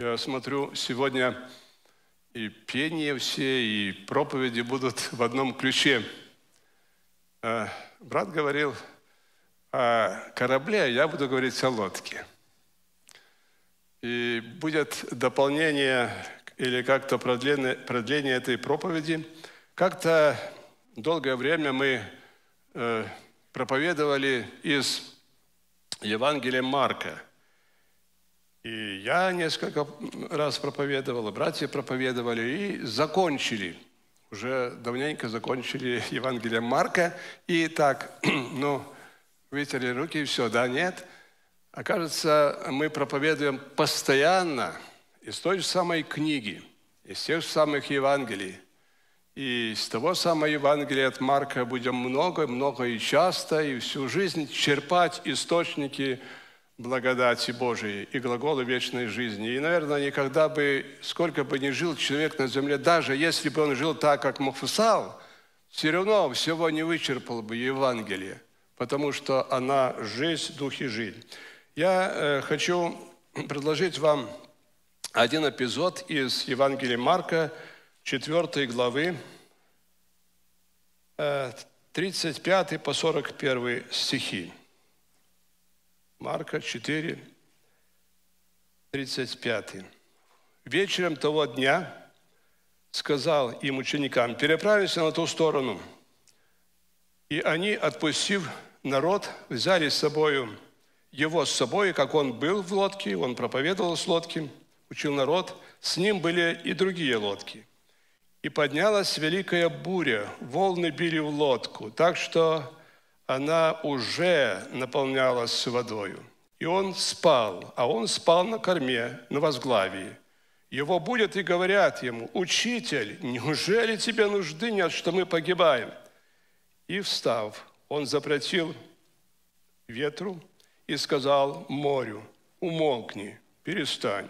Я смотрю, сегодня и пение все, и проповеди будут в одном ключе. А, брат говорил о корабле, а я буду говорить о лодке. И будет дополнение или как-то продление, продление этой проповеди. Как-то долгое время мы э, проповедовали из Евангелия Марка. И я несколько раз проповедовал, и братья проповедовали, и закончили. Уже давненько закончили Евангелие Марка. И так, ну, вытерли руки и все, да, нет. Окажется, мы проповедуем постоянно из той же самой книги, из тех же самых Евангелий – и с того самого Евангелия от Марка будем много, много и часто, и всю жизнь черпать источники благодати Божией и глаголы вечной жизни. И, наверное, никогда бы, сколько бы ни жил человек на земле, даже если бы он жил так, как Муфусал, все равно всего не вычерпал бы Евангелие, потому что она жизнь, дух и жизнь. Я э, хочу предложить вам один эпизод из Евангелия Марка – 4 главы, 35 э, по 41 стихи. Марка 4, 35. Вечером того дня сказал им ученикам, переправимся на ту сторону. И они, отпустив народ, взяли с собою его с собой, как он был в лодке, он проповедовал с лодки, учил народ, с ним были и другие лодки. И поднялась великая буря, волны били в лодку, так что она уже наполнялась водою. И он спал, а он спал на корме, на возглавии. Его будет и говорят ему, «Учитель, неужели тебе нужды нет, что мы погибаем?» И встав, он запретил ветру и сказал морю, «Умолкни, перестань».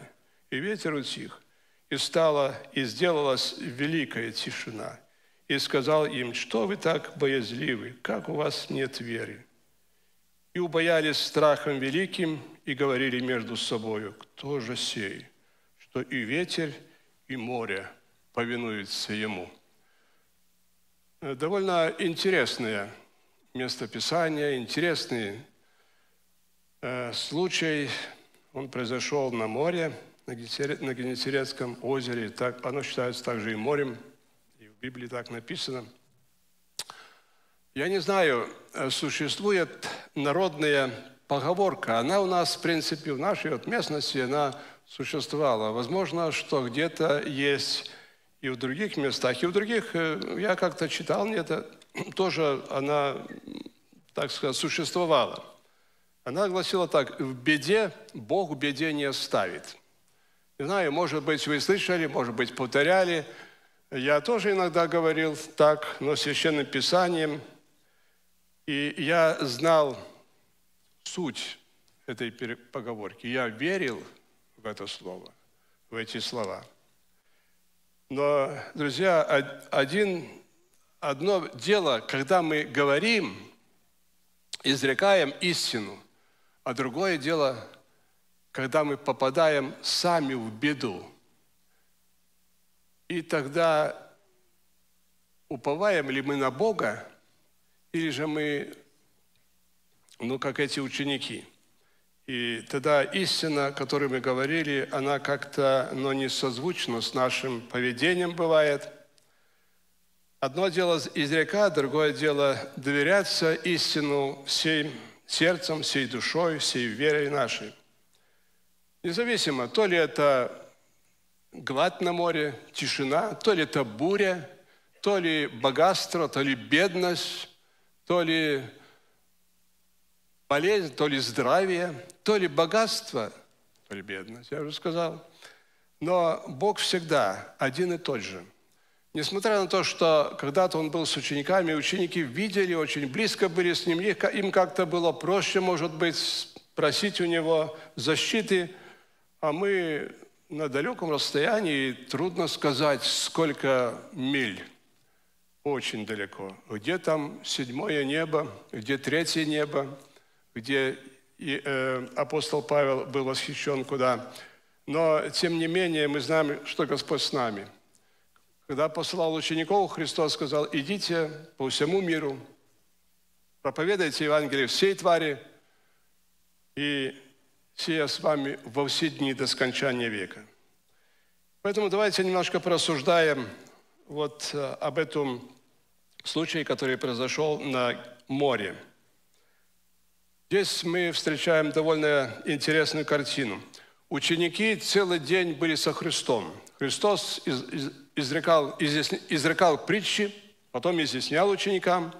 И ветер утих и стала, и сделалась великая тишина. И сказал им, что вы так боязливы, как у вас нет веры? И убоялись страхом великим и говорили между собою, кто же сей, что и ветер, и море повинуются ему. Довольно интересное местописание, интересный э, случай. Он произошел на море – на Генесарецком озере. Так, оно считается также и морем, в Библии так написано. Я не знаю, э, существует народная поговорка. Она у нас, в принципе, в нашей вот местности, она существовала. Возможно, что где-то есть и в других местах, и в других, э, я как-то читал, мне это тоже она, так сказать, существовала. Она гласила так, в беде Бог в беде не оставит. Не знаю, может быть, вы слышали, может быть, повторяли. Я тоже иногда говорил так, но священным писанием. И я знал суть этой поговорки. Я верил в это слово, в эти слова. Но, друзья, один, одно дело, когда мы говорим, изрекаем истину, а другое дело – когда мы попадаем сами в беду. И тогда уповаем ли мы на Бога, или же мы, ну, как эти ученики. И тогда истина, о которой мы говорили, она как-то, но не созвучна с нашим поведением бывает. Одно дело изрека, другое дело доверяться истину всем сердцем, всей душой, всей верой нашей. Независимо, то ли это гладь на море, тишина, то ли это буря, то ли богатство, то ли бедность, то ли болезнь, то ли здравие, то ли богатство, то ли бедность, я уже сказал. Но Бог всегда один и тот же. Несмотря на то, что когда-то он был с учениками, ученики видели, очень близко были с ним, им как-то было проще, может быть, просить у него защиты – а мы на далеком расстоянии, трудно сказать, сколько миль. Очень далеко. Где там седьмое небо, где третье небо, где и, э, апостол Павел был восхищен, куда Но, тем не менее, мы знаем, что Господь с нами. Когда посылал учеников, Христос сказал, идите по всему миру, проповедуйте Евангелие всей твари, и сия с вами во все дни до скончания века. Поэтому давайте немножко порассуждаем вот э, об этом случае, который произошел на море. Здесь мы встречаем довольно интересную картину. Ученики целый день были со Христом. Христос изрекал, изрекал притчи, потом изъяснял ученикам.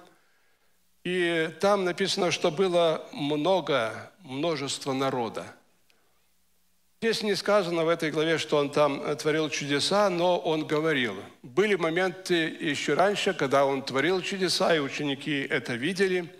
И там написано, что было много, множество народа – Здесь не сказано в этой главе, что он там творил чудеса, но он говорил. Были моменты еще раньше, когда он творил чудеса, и ученики это видели.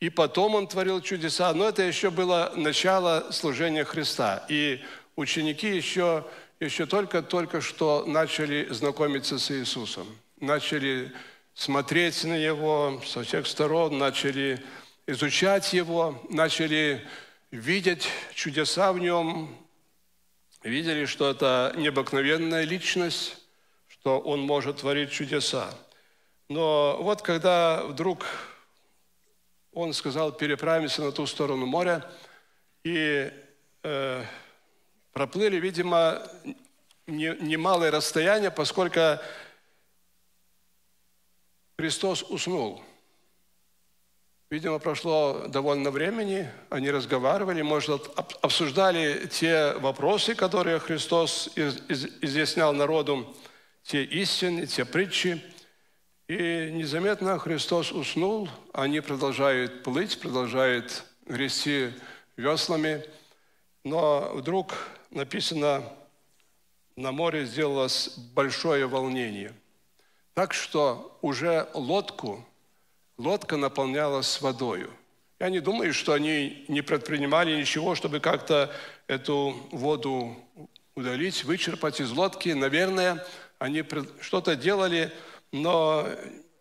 И потом он творил чудеса, но это еще было начало служения Христа. И ученики еще, еще только-только что начали знакомиться с Иисусом. Начали смотреть на Его со всех сторон, начали изучать Его, начали видеть чудеса в Нем, видели, что это необыкновенная личность, что он может творить чудеса. Но вот когда вдруг он сказал, переправимся на ту сторону моря, и э, проплыли, видимо, немалое расстояние, поскольку Христос уснул – Видимо, прошло довольно времени, они разговаривали, может, обсуждали те вопросы, которые Христос изъяснял народу, те истины, те притчи. И незаметно Христос уснул, они продолжают плыть, продолжают грести веслами. Но вдруг написано, на море сделалось большое волнение. Так что уже лодку лодка наполнялась водою. Я не думаю, что они не предпринимали ничего, чтобы как-то эту воду удалить, вычерпать из лодки. Наверное, они что-то делали, но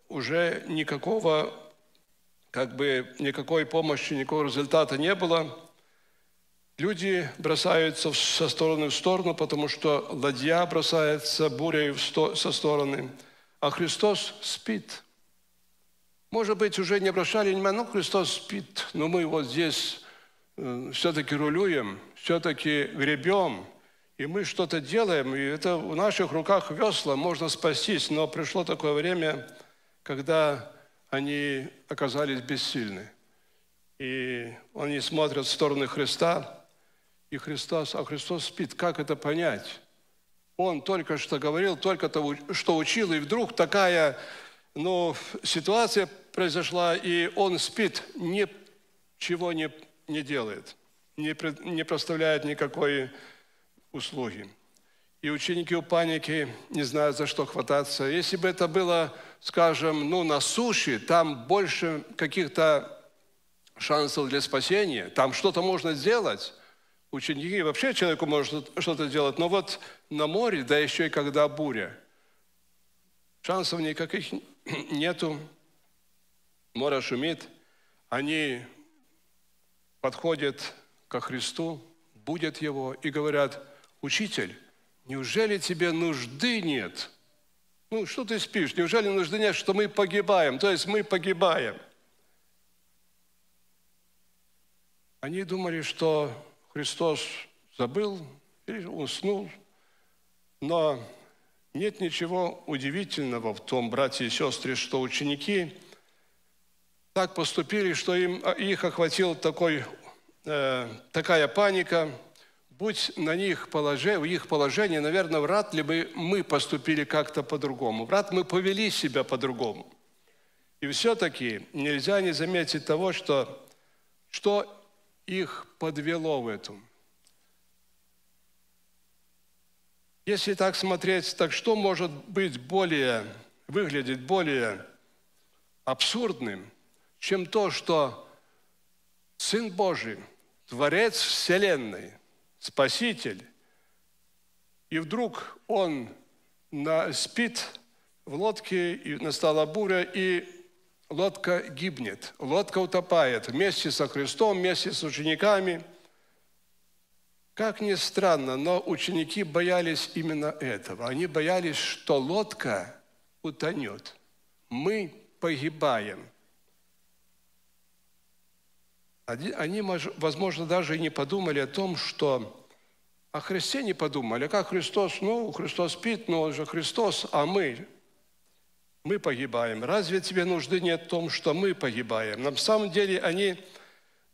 уже никакого, как бы, никакой помощи, никакого результата не было. Люди бросаются со стороны в сторону, потому что ладья бросается бурей со стороны, а Христос спит – может быть, уже не обращали внимания, ну, Христос спит, но мы вот здесь э, все-таки рулюем, все-таки гребем, и мы что-то делаем, и это в наших руках весла, можно спастись. Но пришло такое время, когда они оказались бессильны. И они смотрят в сторону Христа, и Христос, а Христос спит. Как это понять? Он только что говорил, только то, что учил, и вдруг такая ну, ситуация произошла, и он спит, ничего не, не делает, не, не проставляет никакой услуги. И ученики у паники не знают, за что хвататься. Если бы это было, скажем, ну, на суше, там больше каких-то шансов для спасения, там что-то можно сделать. Ученики вообще человеку может что-то сделать, но вот на море, да еще и когда буря, шансов никаких нету море шумит, они подходят ко Христу, будут Его и говорят, «Учитель, неужели тебе нужды нет?» Ну, что ты спишь? Неужели нужды нет, что мы погибаем? То есть мы погибаем. Они думали, что Христос забыл или уснул, но нет ничего удивительного в том, братья и сестры, что ученики – так поступили, что им, а, их охватил такой, э, такая паника. Будь на них положение, в их положении, наверное, вряд ли бы мы поступили как-то по-другому. Вряд мы повели себя по-другому. И все-таки нельзя не заметить того, что, что их подвело в этом. Если так смотреть, так что может быть более, выглядеть более абсурдным – чем то, что Сын Божий, Творец Вселенной, Спаситель, и вдруг Он на, спит в лодке, и настала буря, и лодка гибнет, лодка утопает вместе со Христом, вместе с учениками. как ни странно, но ученики боялись именно этого. Они боялись, что лодка утонет. Мы погибаем. Они, возможно, даже и не подумали о том, что о Христе не подумали. Как Христос? Ну, Христос спит, но он же Христос, а мы? Мы погибаем. Разве тебе нужды нет в том, что мы погибаем? На самом деле они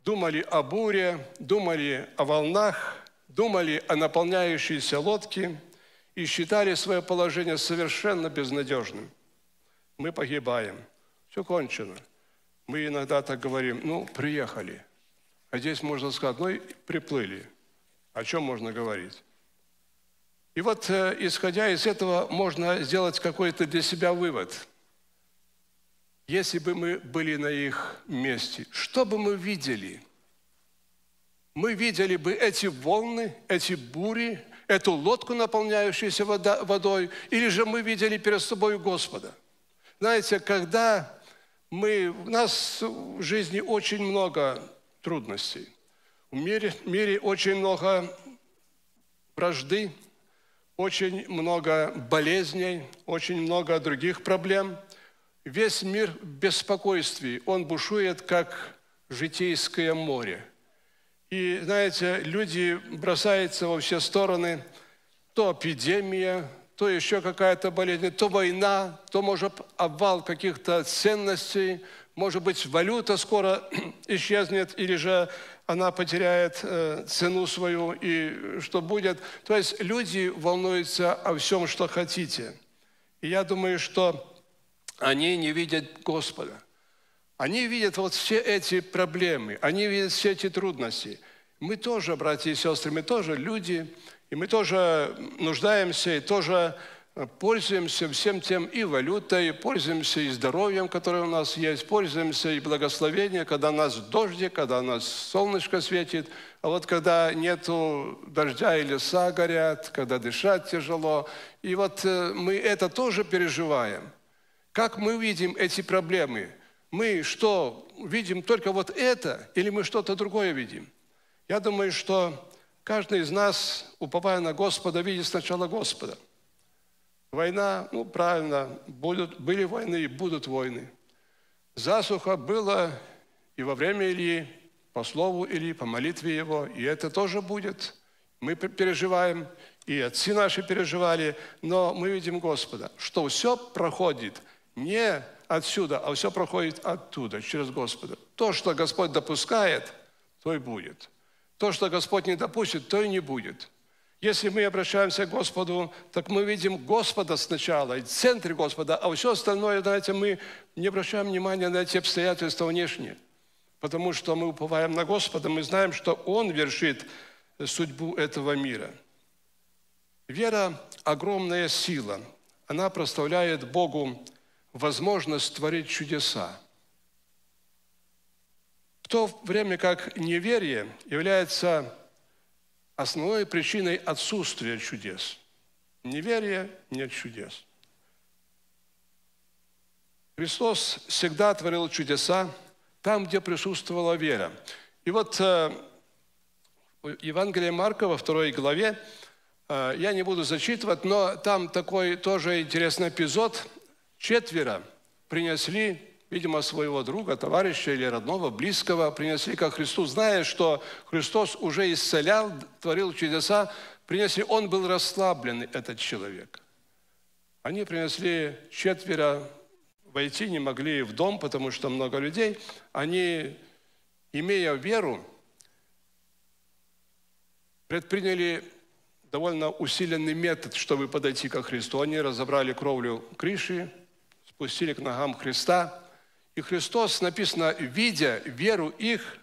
думали о буре, думали о волнах, думали о наполняющейся лодке и считали свое положение совершенно безнадежным. Мы погибаем. Все кончено. Мы иногда так говорим, ну, приехали. А здесь можно сказать, ну, и приплыли. О чем можно говорить? И вот, э, исходя из этого, можно сделать какой-то для себя вывод. Если бы мы были на их месте, что бы мы видели? Мы видели бы эти волны, эти бури, эту лодку, наполняющуюся водой, или же мы видели перед собой Господа? Знаете, когда мы, у нас в жизни очень много трудностей. В мире, в мире очень много вражды, очень много болезней, очень много других проблем. Весь мир в беспокойстве, он бушует, как житейское море. И, знаете, люди бросаются во все стороны, то эпидемия, то еще какая-то болезнь, то война, то, может, обвал каких-то ценностей, может быть, валюта скоро исчезнет, или же она потеряет э, цену свою, и что будет. То есть люди волнуются о всем, что хотите. И я думаю, что они не видят Господа. Они видят вот все эти проблемы, они видят все эти трудности. Мы тоже, братья и сестры, мы тоже люди – и мы тоже нуждаемся и тоже пользуемся всем тем и валютой, пользуемся и здоровьем, которое у нас есть, пользуемся и благословением, когда у нас дождик, когда у нас солнышко светит. А вот когда нету дождя и леса горят, когда дышать тяжело. И вот э, мы это тоже переживаем. Как мы видим эти проблемы? Мы что, видим только вот это или мы что-то другое видим? Я думаю, что Каждый из нас, уповая на Господа, видит сначала Господа. Война, ну правильно, будут, были войны и будут войны. Засуха было и во время Ильи, по слову Ильи, по молитве его, и это тоже будет. Мы переживаем, и отцы наши переживали, но мы видим Господа, что все проходит не отсюда, а все проходит оттуда, через Господа. То, что Господь допускает, то и будет – то, что Господь не допустит, то и не будет. Если мы обращаемся к Господу, так мы видим Господа сначала, в центре Господа, а все остальное, знаете, мы не обращаем внимания на эти обстоятельства внешние. Потому что мы уповаем на Господа, мы знаем, что Он вершит судьбу этого мира. Вера – огромная сила. Она проставляет Богу возможность творить чудеса в то время как неверие является основной причиной отсутствия чудес. Неверие – нет чудес. Христос всегда творил чудеса там, где присутствовала вера. И вот э, Евангелие Марка во второй главе, э, я не буду зачитывать, но там такой тоже интересный эпизод. Четверо принесли видимо, своего друга, товарища или родного, близкого принесли ко Христу, зная, что Христос уже исцелял, творил чудеса, принесли, он был расслабленный, этот человек. Они принесли четверо, войти не могли в дом, потому что много людей. Они, имея веру, предприняли довольно усиленный метод, чтобы подойти ко Христу. Они разобрали кровлю крыши, спустили к ногам Христа – и Христос, написано, видя веру их,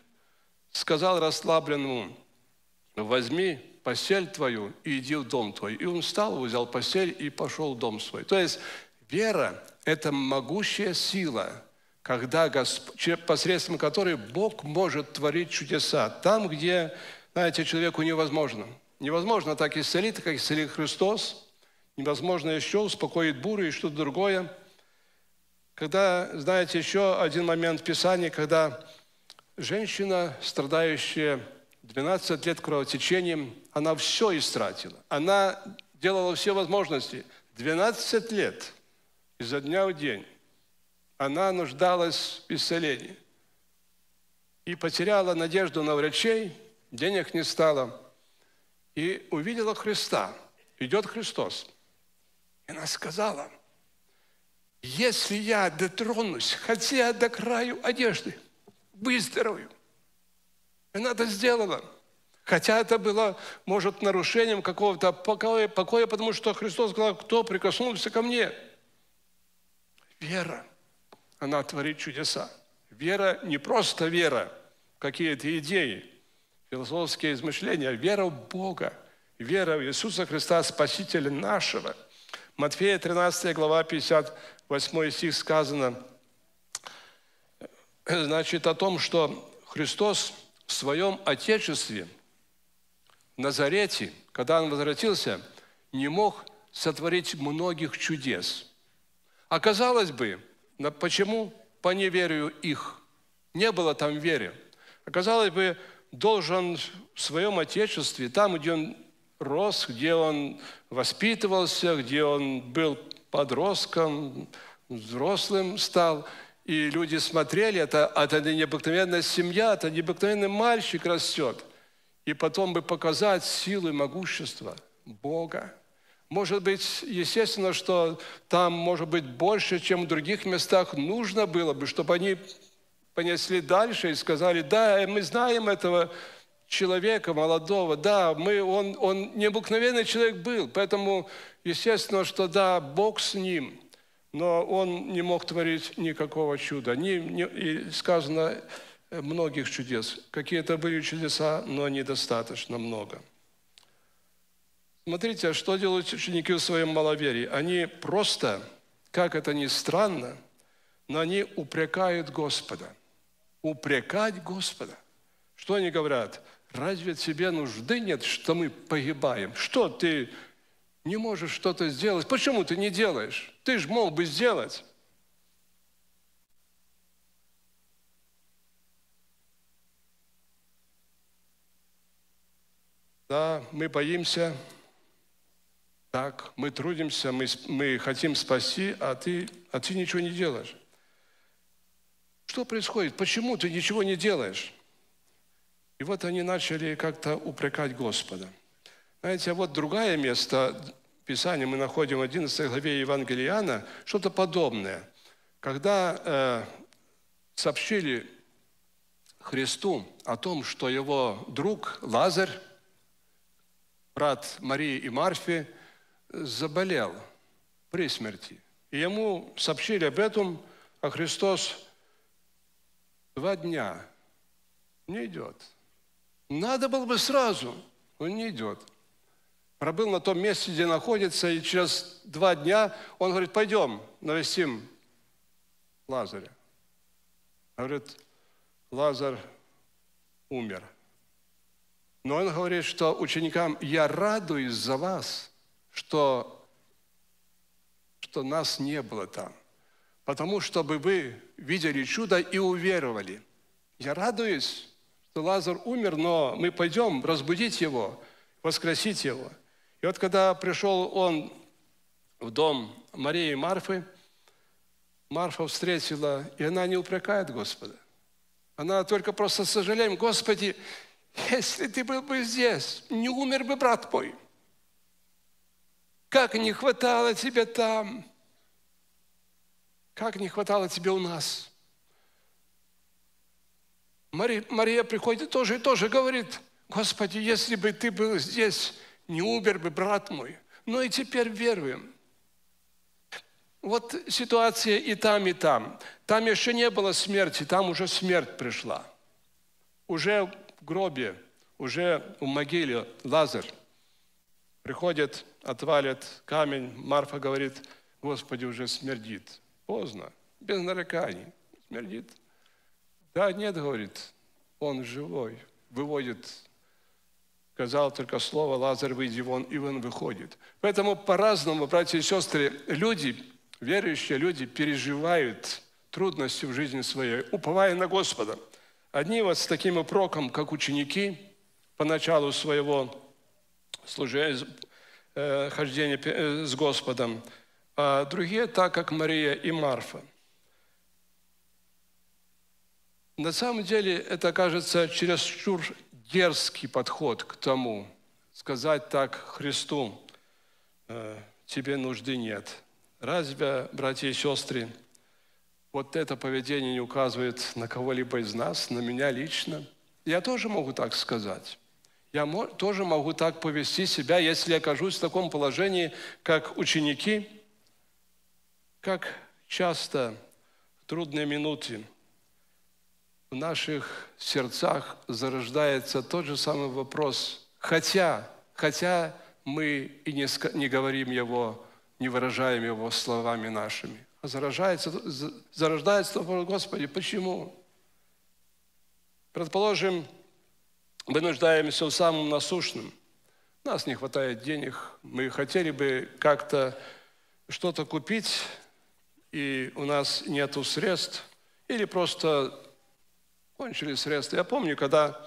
сказал расслабленному, возьми постель твою и иди в дом твой. И он встал, взял постель и пошел в дом свой. То есть вера – это могущая сила, когда Госп... посредством которой Бог может творить чудеса. Там, где, знаете, человеку невозможно. Невозможно так исцелить, как исцелил Христос. Невозможно еще успокоить бурю и что-то другое – когда, знаете, еще один момент в Писании, когда женщина, страдающая 12 лет кровотечением, она все истратила. Она делала все возможности. 12 лет изо дня в день она нуждалась в исцелении. И потеряла надежду на врачей, денег не стало. И увидела Христа. Идет Христос. И она сказала, если я дотронусь хотя до краю одежды, выздоровлю. Она это сделала. Хотя это было, может, нарушением какого-то покоя, покоя, потому что Христос сказал, кто прикоснулся ко мне? Вера, она творит чудеса. Вера не просто вера, какие-то идеи, философские измышления, а вера в Бога, вера в Иисуса Христа, Спасителя нашего. Матфея 13 глава 58 стих сказано, значит, о том, что Христос в своем Отечестве, в Назарете, когда Он возвратился, не мог сотворить многих чудес. Оказалось бы, почему? По неверию их. Не было там веры. Оказалось бы, должен в своем Отечестве, там, где он рос, где он воспитывался, где он был подростком, взрослым стал – и люди смотрели, это, это необыкновенная семья, это необыкновенный мальчик растет. И потом бы показать силу и могущество Бога. Может быть, естественно, что там может быть больше, чем в других местах нужно было бы, чтобы они понесли дальше и сказали, да, мы знаем этого человека молодого, да, мы, он, он необыкновенный человек был, поэтому естественно, что да, Бог с ним – но он не мог творить никакого чуда. Не, не, и сказано э, многих чудес. Какие-то были чудеса, но недостаточно много. Смотрите, что делают ученики в своем маловерии. Они просто, как это ни странно, но они упрекают Господа. Упрекать Господа. Что они говорят? Разве тебе нужды нет, что мы погибаем? Что ты не можешь что-то сделать. Почему ты не делаешь? Ты же мог бы сделать. Да, мы боимся, так, мы трудимся, мы, мы хотим спасти, а ты, а ты ничего не делаешь. Что происходит? Почему ты ничего не делаешь? И вот они начали как-то упрекать Господа – знаете, а вот другое место Писания мы находим в 11 главе Евангелиана, что-то подобное. Когда э, сообщили Христу о том, что его друг Лазарь, брат Марии и Марфи, заболел при смерти. И ему сообщили об этом, а Христос два дня не идет. Надо было бы сразу, он не идет пробыл на том месте, где находится, и через два дня он говорит, пойдем навестим Лазаря. Говорит, Лазарь умер. Но он говорит, что ученикам, я радуюсь за вас, что, что нас не было там. Потому чтобы вы видели чудо и уверовали. Я радуюсь, что Лазарь умер, но мы пойдем разбудить его, воскресить его – и вот когда пришел он в дом Марии и Марфы, Марфа встретила, и она не упрекает Господа. Она только просто с сожалением, Господи, если ты был бы здесь, не умер бы брат мой. Как не хватало тебе там, как не хватало тебе у нас. Мария, Мария приходит тоже и тоже говорит, Господи, если бы ты был здесь, не умер бы брат мой. Но и теперь веруем. Вот ситуация и там, и там. Там еще не было смерти, там уже смерть пришла. Уже в гробе, уже в могиле Лазарь приходит, отвалит камень. Марфа говорит, Господи, уже смердит. Поздно, без нареканий. Смердит. Да, нет, говорит, он живой. Выводит сказал только слово, Лазарь, выйди вон, и он выходит. Поэтому по-разному, братья и сестры, люди, верующие люди переживают трудности в жизни своей, уповая на Господа. Одни вот с таким упроком, как ученики, по началу своего служения, э, хождения э, с Господом, а другие так, как Мария и Марфа. На самом деле это кажется чересчур дерзкий подход к тому, сказать так Христу, «Э, тебе нужды нет. Разве, братья и сестры, вот это поведение не указывает на кого-либо из нас, на меня лично? Я тоже могу так сказать. Я тоже могу так повести себя, если я окажусь в таком положении, как ученики, как часто в трудные минуты в наших сердцах зарождается тот же самый вопрос, хотя, хотя мы и не, не говорим его, не выражаем его словами нашими, а зарождается, зарождается вопрос, Господи, почему? Предположим, мы нуждаемся в самом насущном. Нас не хватает денег, мы хотели бы как-то что-то купить, и у нас нет средств, или просто кончились средства. Я помню, когда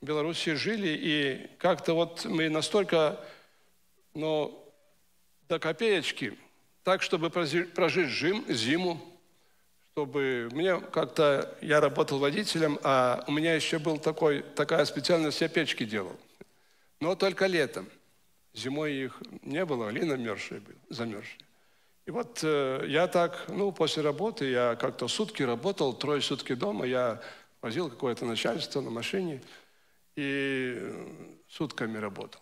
в Беларуси жили, и как-то вот мы настолько, ну, до копеечки, так, чтобы прожить зиму, чтобы мне как-то, я работал водителем, а у меня еще был такой, такая специальность, я печки делал. Но только летом. Зимой их не было, Лина мерзшая была, замерзшая. И вот э, я так, ну, после работы, я как-то сутки работал, трое сутки дома, я возил какое-то начальство на машине и э, сутками работал.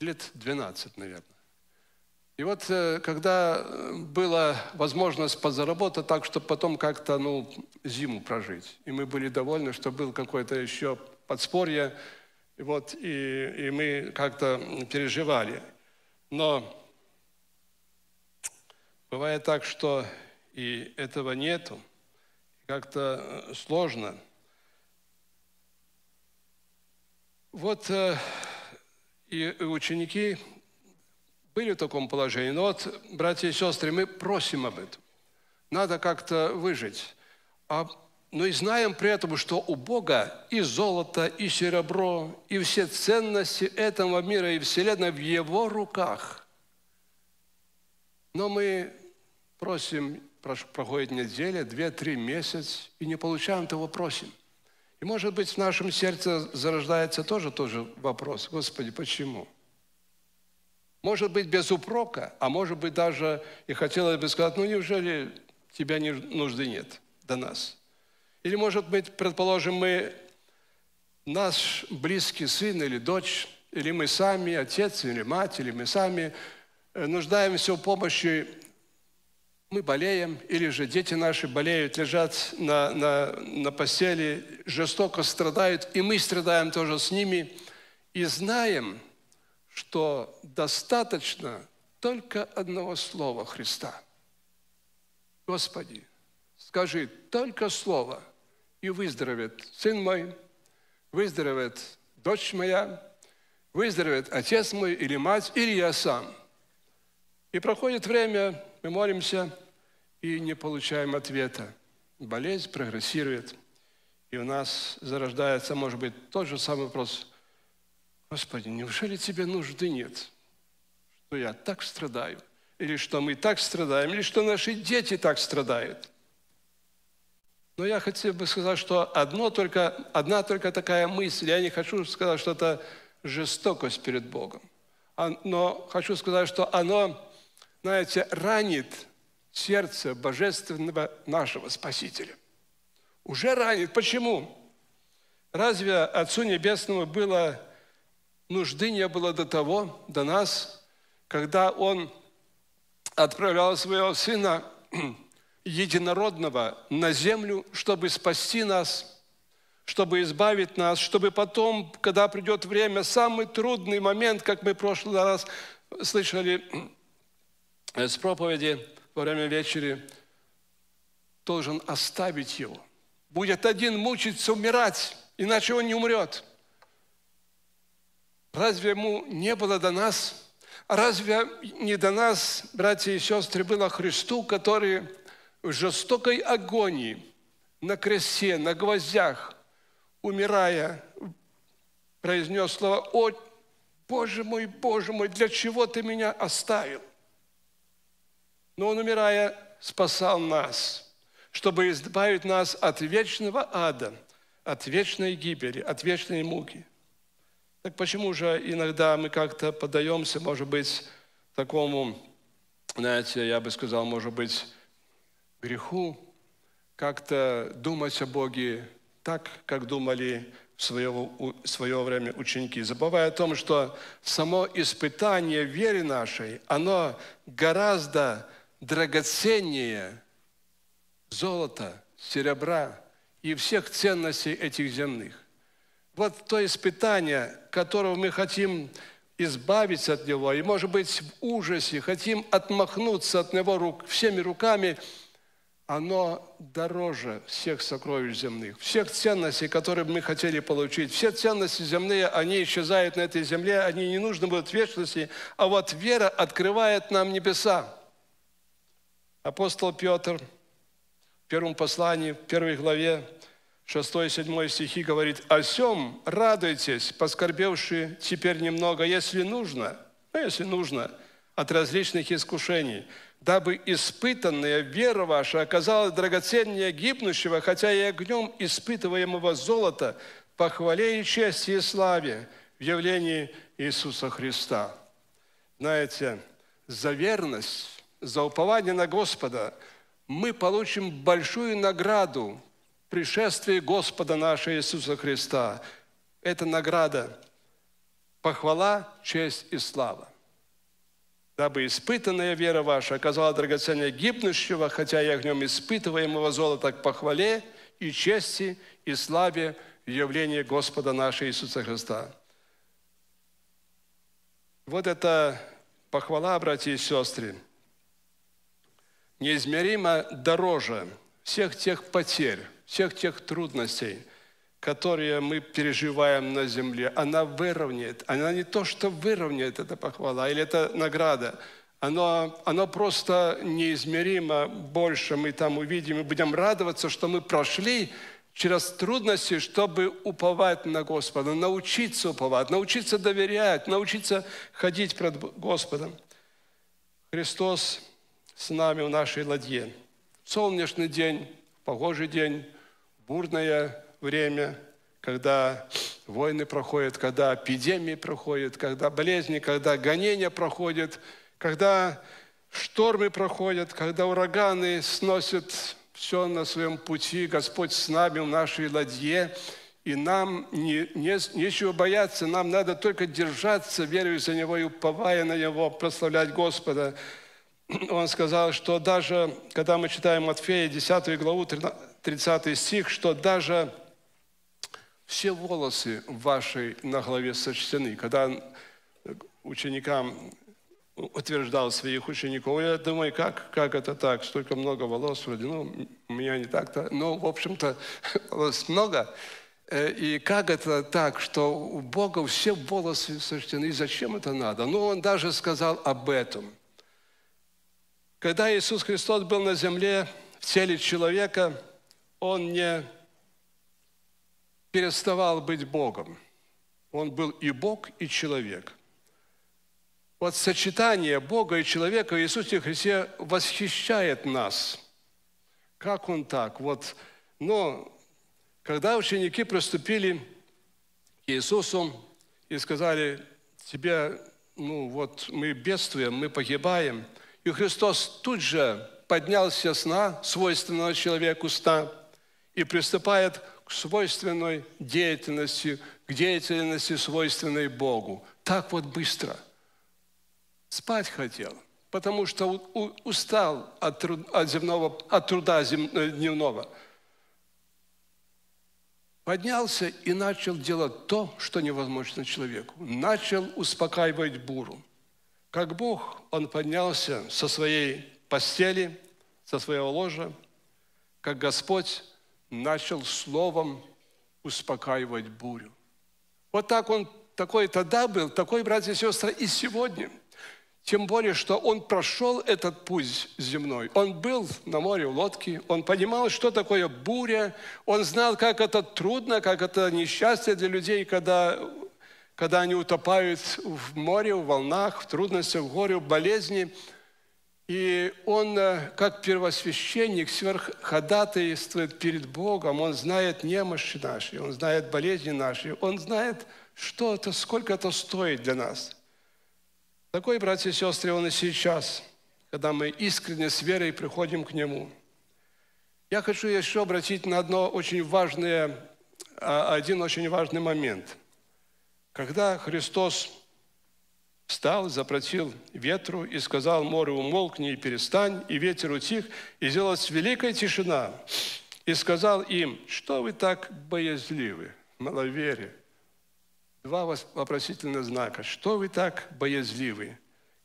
Лет 12, наверное. И вот э, когда была возможность подзаработать так, чтобы потом как-то ну, зиму прожить, и мы были довольны, что был какое-то еще подспорье, и, вот, и, и мы как-то переживали. Но бывает так, что и этого нету, как-то э, сложно – Вот э, и ученики были в таком положении. Но вот, братья и сестры, мы просим об этом. Надо как-то выжить. А, но и знаем при этом, что у Бога и золото, и серебро, и все ценности этого мира и Вселенной в Его руках. Но мы просим, проходит неделя, две, три месяца, и не получаем того, просим – и, может быть, в нашем сердце зарождается тоже тоже вопрос, Господи, почему? Может быть, без упрока, а может быть, даже и хотелось бы сказать, ну, неужели тебя не, нужды нет до нас? Или, может быть, предположим, мы, наш близкий сын или дочь, или мы сами, отец или мать, или мы сами э, нуждаемся в помощи мы болеем, или же дети наши болеют, лежат на, на, на постели, жестоко страдают, и мы страдаем тоже с ними, и знаем, что достаточно только одного слова Христа. Господи, скажи только слово, и выздоровеет сын мой, выздоровеет дочь моя, выздоровеет отец мой или мать, или я сам. И проходит время, мы молимся и не получаем ответа. Болезнь прогрессирует, и у нас зарождается, может быть, тот же самый вопрос. Господи, неужели тебе нужды нет, что я так страдаю? Или что мы так страдаем, или что наши дети так страдают? Но я хотел бы сказать, что одно только, одна только такая мысль, я не хочу сказать, что это жестокость перед Богом, а, но хочу сказать, что оно знаете, ранит сердце божественного нашего Спасителя. Уже ранит. Почему? Разве Отцу Небесному было нужды не было до того, до нас, когда Он отправлял своего Сына единородного на землю, чтобы спасти нас, чтобы избавить нас, чтобы потом, когда придет время, самый трудный момент, как мы в прошлый раз слышали, с проповеди во время вечери должен оставить его. Будет один мучиться, умирать, иначе он не умрет. Разве ему не было до нас? Разве не до нас, братья и сестры, было Христу, который в жестокой агонии на кресте, на гвоздях, умирая, произнес слово «О, Боже мой, Боже мой, для чего ты меня оставил?» Но Он, умирая, спасал нас, чтобы избавить нас от вечного ада, от вечной гибели, от вечной муки. Так почему же иногда мы как-то подаемся, может быть, такому, знаете, я бы сказал, может быть, греху, как-то думать о Боге так, как думали в свое, в свое время ученики, забывая о том, что само испытание веры нашей, оно гораздо драгоценнее золота, серебра и всех ценностей этих земных. Вот то испытание, которого мы хотим избавиться от него, и, может быть, в ужасе хотим отмахнуться от него рук, всеми руками, оно дороже всех сокровищ земных, всех ценностей, которые мы хотели получить. Все ценности земные, они исчезают на этой земле, они не нужны будут в вечности, а вот вера открывает нам небеса. Апостол Петр в первом послании, в первой главе, 6-7 стихи говорит, «О сем радуйтесь, поскорбевшие теперь немного, если нужно, ну, если нужно, от различных искушений, дабы испытанная вера ваша оказалась драгоценнее гибнущего, хотя и огнем испытываемого золота, по хвале и чести и славе в явлении Иисуса Христа». Знаете, за верность, за упование на Господа мы получим большую награду пришествии Господа нашего Иисуса Христа. Это награда, похвала, честь и слава. Дабы испытанная вера ваша оказала драгоценнее гибнущего, хотя и огнем испытываемого золота к похвале и чести и славе в явлении Господа нашего Иисуса Христа. Вот это похвала, братья и сестры, неизмеримо дороже всех тех потерь, всех тех трудностей, которые мы переживаем на земле, она выровняет. Она не то, что выровняет эта похвала или эта награда, оно, оно просто неизмеримо больше мы там увидим и будем радоваться, что мы прошли через трудности, чтобы уповать на Господа, научиться уповать, научиться доверять, научиться ходить пред Господом. Христос с нами в нашей ладье. Солнечный день, погожий день, бурное время, когда войны проходят, когда эпидемии проходят, когда болезни, когда гонения проходят, когда штормы проходят, когда ураганы сносят все на своем пути. Господь с нами в нашей ладье, и нам не, не, нечего бояться, нам надо только держаться, веруя за Него и уповая на Него, прославлять Господа. Он сказал, что даже, когда мы читаем Матфея 10 главу, 30 стих, что даже все волосы ваши на голове сочтены. Когда ученикам утверждал своих учеников, я думаю, как, как это так, столько много волос, вроде, ну, у меня не так-то, ну, в общем-то, волос много. Э, и как это так, что у Бога все волосы сочтены, и зачем это надо? Ну, он даже сказал об этом. Когда Иисус Христос был на земле в теле человека, он не переставал быть Богом. Он был и Бог, и человек. Вот сочетание Бога и человека в Иисусе Христе восхищает нас. Как Он так? Вот, но когда ученики приступили к Иисусу и сказали, тебе, ну вот мы бедствуем, мы погибаем, и Христос тут же поднялся сна, свойственного человеку сна, и приступает к свойственной деятельности, к деятельности, свойственной Богу. Так вот быстро. Спать хотел, потому что устал от, труд, от, земного, от труда зем, э, дневного. Поднялся и начал делать то, что невозможно человеку. Начал успокаивать буру. Как Бог, он поднялся со своей постели, со своего ложа, как Господь начал словом успокаивать бурю. Вот так он такой тогда был, такой, братья и сестры, и сегодня. Тем более, что он прошел этот путь земной. Он был на море в лодке, он понимал, что такое буря, он знал, как это трудно, как это несчастье для людей, когда когда они утопают в море, в волнах, в трудностях, в горе, в болезни. И он, э, как первосвященник, сверхходатайствует перед Богом. Он знает немощи наши, он знает болезни наши, он знает, что это, сколько это стоит для нас. Такой, братья и сестры, он и сейчас, когда мы искренне с верой приходим к Нему. Я хочу еще обратить на одно очень важное, а, один очень важный момент – когда Христос встал, запротил ветру и сказал морю умолкни и перестань, и ветер утих, и сделалась великая тишина. И сказал им, что вы так боязливы, маловерие? Два вопросительных знака. Что вы так боязливы?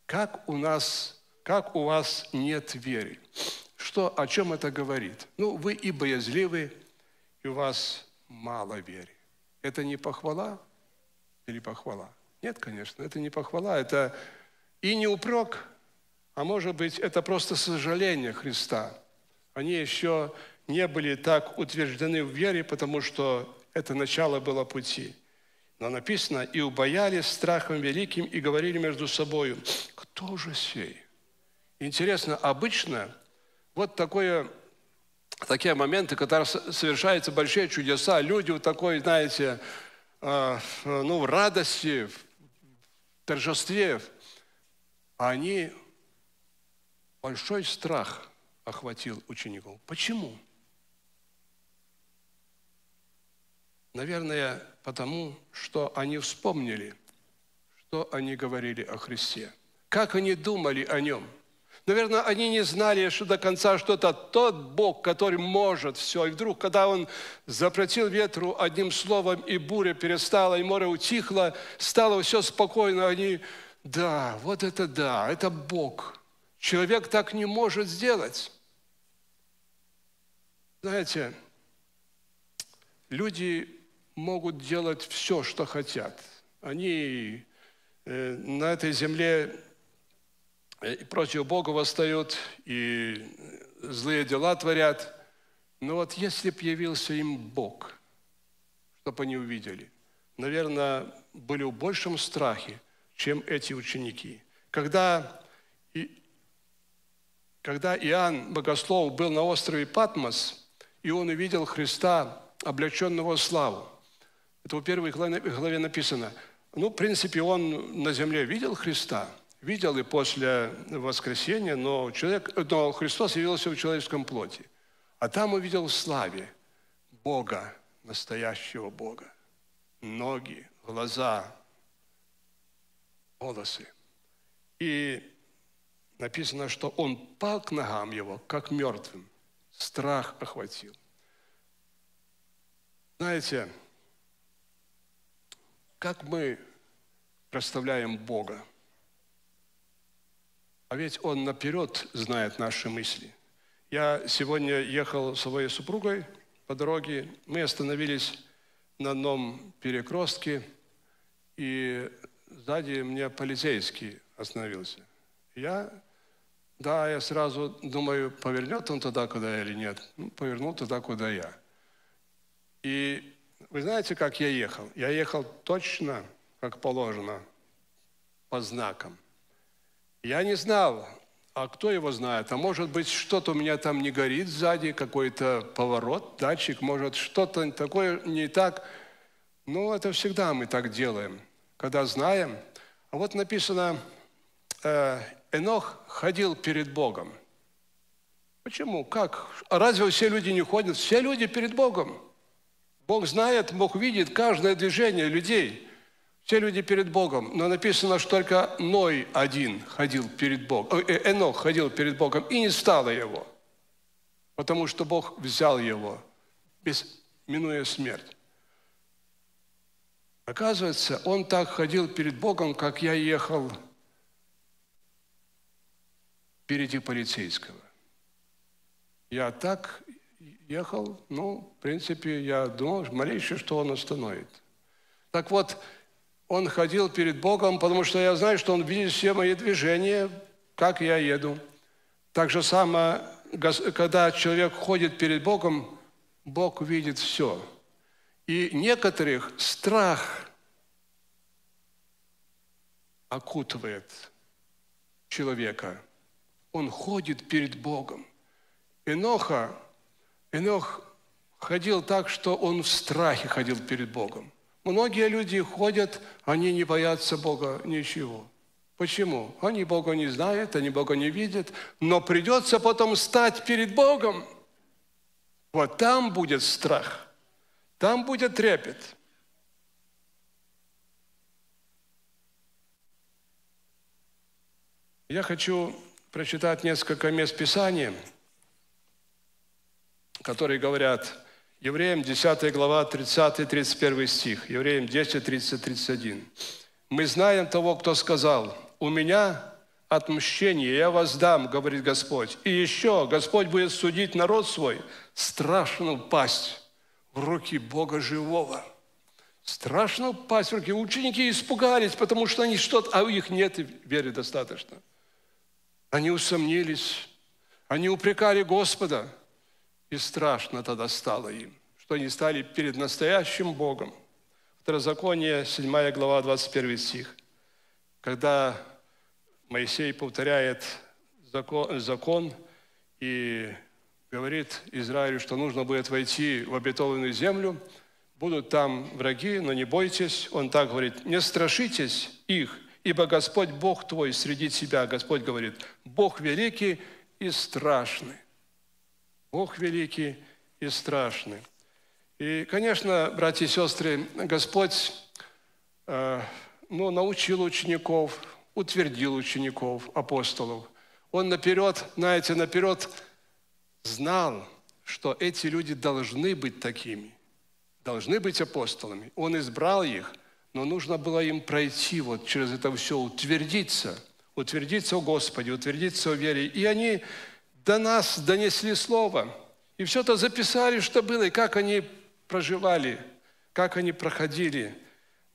Как у нас, как у вас нет веры? Что, о чем это говорит? Ну, вы и боязливы, и у вас мало веры. Это не похвала? Или похвала? Нет, конечно, это не похвала, это и не упрек, а может быть, это просто сожаление Христа. Они еще не были так утверждены в вере, потому что это начало было пути. Но написано, и убоялись страхом великим, и говорили между собой, кто же сей? Интересно, обычно вот такое, такие моменты, когда совершаются большие чудеса, люди вот такой, знаете, ну, в радости, торжестве, они большой страх охватил учеников. Почему? Наверное, потому что они вспомнили, что они говорили о Христе, как они думали о Нем – Наверное, они не знали что до конца, что это тот Бог, который может все. И вдруг, когда Он запретил ветру одним словом, и буря перестала, и море утихло, стало все спокойно, они, да, вот это да, это Бог. Человек так не может сделать. Знаете, люди могут делать все, что хотят. Они э, на этой земле и против Бога восстают, и злые дела творят. Но вот если б явился им Бог, чтобы они увидели, наверное, были в большем страхе, чем эти ученики. Когда, и, когда Иоанн Богослов был на острове Патмос, и он увидел Христа, облеченного славу, это в первой главе написано, ну, в принципе, он на земле видел Христа – видел и после воскресения, но, человек, но Христос явился в человеческом плоти. А там увидел в славе Бога, настоящего Бога. Ноги, глаза, волосы. И написано, что он пал к ногам его, как мертвым. Страх охватил. Знаете, как мы представляем Бога – а ведь Он наперед знает наши мысли. Я сегодня ехал с своей супругой по дороге. Мы остановились на одном перекрестке, и сзади мне полицейский остановился. Я, да, я сразу думаю, повернет он туда, куда я или нет. Ну, повернул туда, куда я. И вы знаете, как я ехал? Я ехал точно, как положено, по знакам. Я не знал, а кто его знает? А может быть, что-то у меня там не горит сзади, какой-то поворот, датчик, может, что-то такое не так. Ну, это всегда мы так делаем, когда знаем. А вот написано, э, Энох ходил перед Богом. Почему? Как? А разве все люди не ходят? Все люди перед Богом. Бог знает, Бог видит каждое движение людей – все люди перед Богом, но написано, что только Ной один ходил перед Богом, э, Энох ходил перед Богом, и не стало его, потому что Бог взял его, без, минуя смерть. Оказывается, он так ходил перед Богом, как я ехал впереди полицейского. Я так ехал, ну, в принципе, я думал, малейшее, что он остановит. Так вот, он ходил перед Богом, потому что я знаю, что Он видит все мои движения, как я еду. Так же самое, когда человек ходит перед Богом, Бог видит все. И некоторых страх окутывает человека. Он ходит перед Богом. Иноха, Инох ходил так, что он в страхе ходил перед Богом. Многие люди ходят, они не боятся Бога ничего. Почему? Они Бога не знают, они Бога не видят, но придется потом стать перед Богом. Вот там будет страх, там будет трепет. Я хочу прочитать несколько мест Писания, которые говорят Евреям 10 глава 30-31 стих, Евреям 10, 30, 31. «Мы знаем того, кто сказал, у меня отмщение, я воздам, говорит Господь. И еще Господь будет судить народ свой, страшно упасть в руки Бога живого. Страшно упасть в руки. Ученики испугались, потому что они что-то, а у них нет веры достаточно. Они усомнились, они упрекали Господа, и страшно тогда стало им, что они стали перед настоящим Богом. Второзаконие, 7 глава, 21 стих. Когда Моисей повторяет закон, закон и говорит Израилю, что нужно будет войти в обетованную землю, будут там враги, но не бойтесь. Он так говорит, не страшитесь их, ибо Господь Бог твой среди тебя, Господь говорит, Бог великий и страшный. Бог великий и страшный. И, конечно, братья и сестры, Господь э, ну, научил учеников – утвердил учеников, апостолов. Он наперед, знаете, наперед знал, что эти люди должны быть такими, должны быть апостолами. Он избрал их, но нужно было им пройти вот через это все, утвердиться, утвердиться в Господе, утвердиться в вере. И они до нас донесли Слово. И все это записали, что было, и как они проживали, как они проходили –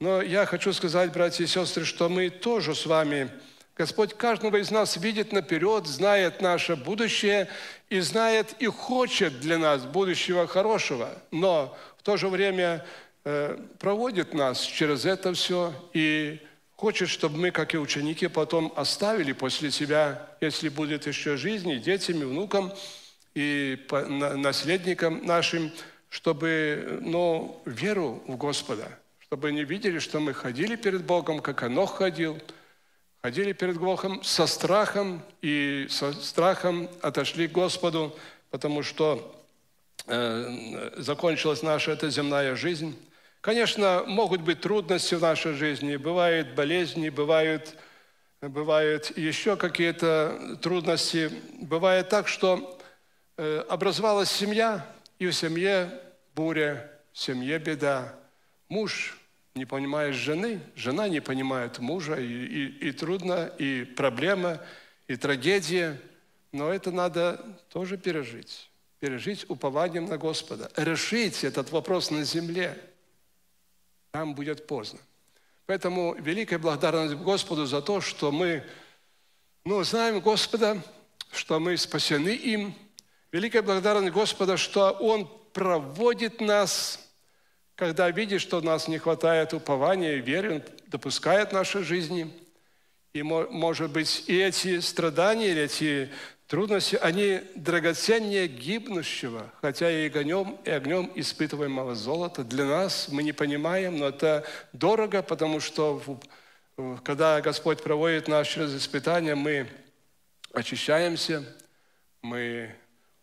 но я хочу сказать, братья и сестры, что мы тоже с вами, Господь каждого из нас видит наперед, знает наше будущее и знает и хочет для нас будущего хорошего, но в то же время э, проводит нас через это все и хочет, чтобы мы, как и ученики, потом оставили после себя, если будет еще жизнь, и детям, и внукам, и наследникам нашим, чтобы ну, веру в Господа – чтобы они видели, что мы ходили перед Богом, как Анох ходил, ходили перед Богом со страхом и со страхом отошли к Господу, потому что э, закончилась наша эта земная жизнь. Конечно, могут быть трудности в нашей жизни, бывают болезни, бывают, бывают еще какие-то трудности. Бывает так, что э, образовалась семья, и в семье буря, в семье беда. Муж не понимает жены, жена не понимает мужа, и, и, и трудно, и проблема, и трагедия. Но это надо тоже пережить. Пережить упованием на Господа. Решить этот вопрос на земле. Там будет поздно. Поэтому великая благодарность Господу за то, что мы ну, знаем Господа, что мы спасены им. Великая благодарность Господа, что Он проводит нас когда видит, что у нас не хватает упования и веры, Он допускает наши жизни. И, может быть, и эти страдания, и эти трудности, они драгоценнее гибнущего, хотя и огнем, и огнем испытываемого золота. Для нас мы не понимаем, но это дорого, потому что когда Господь проводит нас через испытания, мы очищаемся, мы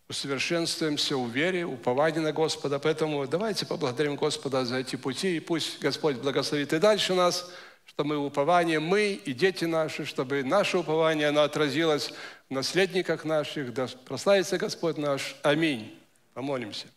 усовершенствуемся в вере, уповании на Господа. Поэтому давайте поблагодарим Господа за эти пути, и пусть Господь благословит и дальше нас, что мы упование, мы и дети наши, чтобы наше упование, оно отразилось наследниках наших, да прославится Господь наш. Аминь. Помолимся.